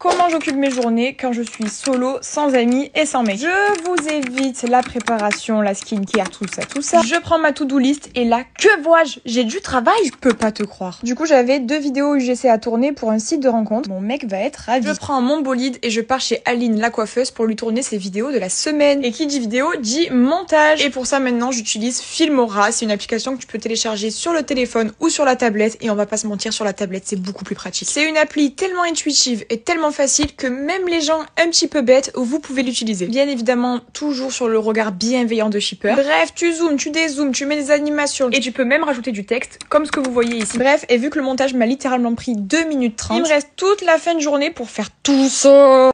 Comment j'occupe mes journées quand je suis solo, sans amis et sans mec Je vous évite la préparation, la skincare, tout ça, tout ça. Je prends ma to-do list et là, que vois-je? J'ai du travail, je peux pas te croire. Du coup, j'avais deux vidéos UGC à tourner pour un site de rencontre. Mon mec va être ravi. Je prends mon bolide et je pars chez Aline, la coiffeuse, pour lui tourner ses vidéos de la semaine. Et qui dit vidéo dit montage. Et pour ça, maintenant, j'utilise Filmora. C'est une application que tu peux télécharger sur le téléphone ou sur la tablette. Et on va pas se mentir, sur la tablette, c'est beaucoup plus pratique. C'est une appli tellement intuitive et tellement facile que même les gens un petit peu bêtes, vous pouvez l'utiliser. Bien évidemment, toujours sur le regard bienveillant de shipper. Bref, tu zoomes, tu dézoomes, tu mets des animations et tu peux même rajouter du texte, comme ce que vous voyez ici. Bref, et vu que le montage m'a littéralement pris 2 minutes 30, il me reste toute la fin de journée pour faire tout ça.